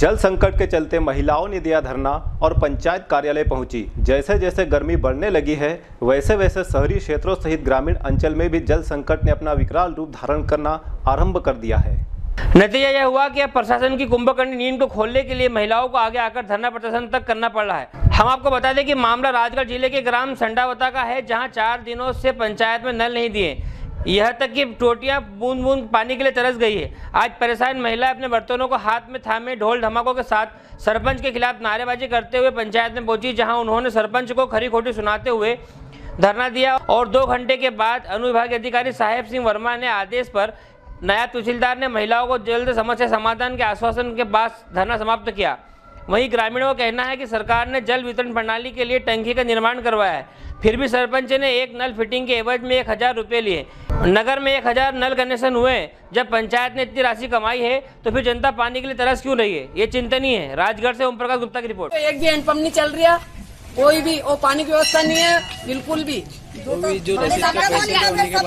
जल संकट के चलते महिलाओं ने दिया धरना और पंचायत कार्यालय पहुँची। जैसे जैसे गर्मी बढ़ने लगी है, वैसे वैसे शहरी क्षेत्रों सहित ग्रामीण अंचल में भी जल संकट ने अपना विकराल रूप धारण करना आरंभ कर दिया है। नतीजा यह हुआ कि अब प्रशासन की कुंभकर्ण नींद को खोलने के लिए महिलाओं को आगे आकर धरना प्रदर्शन तक करना पड़ रहा है। हम आपको बता दें कि मामला राजगढ़ ज़िले के ग्राम संडावता का है, जहाँ चार दिनों से पंचायत में नल नहीं दिए। यह तक कि टोटियाँ बूंद बूंद पानी के लिए तरस गई है। आज परेशान महिला अपने बर्तनों को हाथ में थामे ढोल धमाकों के साथ सरपंच के खिलाफ नारेबाजी करते हुए पंचायत में पहुँची, जहाँ उन्होंने सरपंच को खरी खोटी सुनाते हुए धरना दिया और दो घंटे के बाद अनुविभाग अधिकारी साहेब सिंह वर्मा ने आदेश पर नया तहसीलदार ने महिलाओं को जल्द समस्या समाधान के आश्वासन के बाद धरना समाप्त किया। वहीं ग्रामीणों का कहना है कि सरकार ने जल वितरण प्रणाली के लिए टंकी का निर्माण करवाया है फिर भी सरपंच ने एक नल फिटिंग के एवज में एक हज़ार रुपये लिए नगर में एक हज़ार नल कनेक्शन हुए जब पंचायत ने इतनी राशि कमाई है तो फिर जनता पानी के लिए तरस क्यों रही है ये चिंतनीय है राजगढ़ से ओम प्रकाश गुप्ता की रिपोर्ट एक भी हैंडपंप नहीं चल रहा कोई भी और पानी की व्यवस्था नहीं है बिल्कुल भी जो पैसे थे उन्हीं के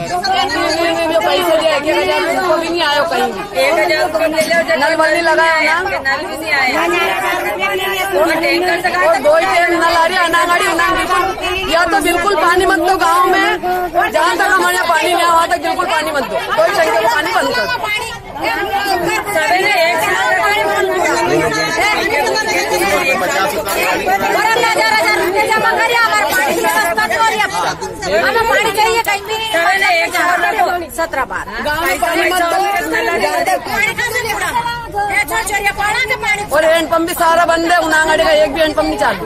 बारे में नहीं, दिए एक हज़ार भी नहीं कहीं भी ले नल बंदी लगाया ना? नल भी नहीं आया। और टैंकर से दो ही ट्रेन नल आ रही है अनागाड़ी या तो बिल्कुल पानी मत दो गाँव में। जहाँ तक हमारे यहाँ पानी नहीं है वहाँ तक बिल्कुल पानी मत दो। दो ही टंकी पानी बंद कर दो। सवेरे एक सवेरे एक हज़ार सत्रह बार गाँव में पानी मत दो। और हैंडपम्प भी सारा बंद है उनांगड़े का एक भी हैंडपंप नहीं चालू।